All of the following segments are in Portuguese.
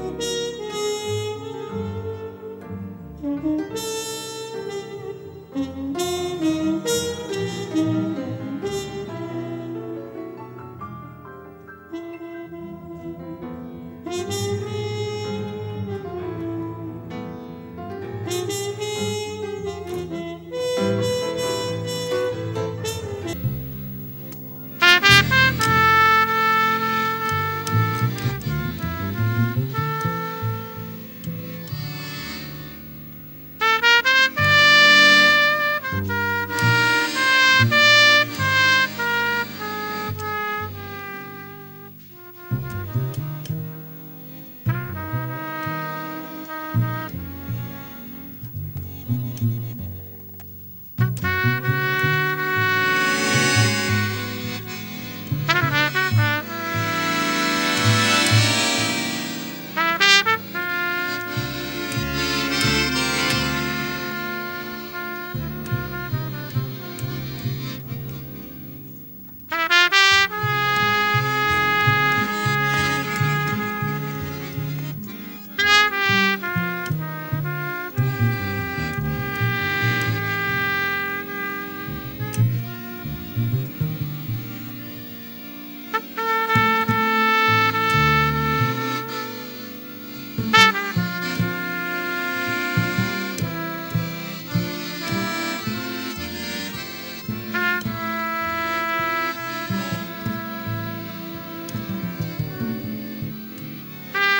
you.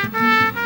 Música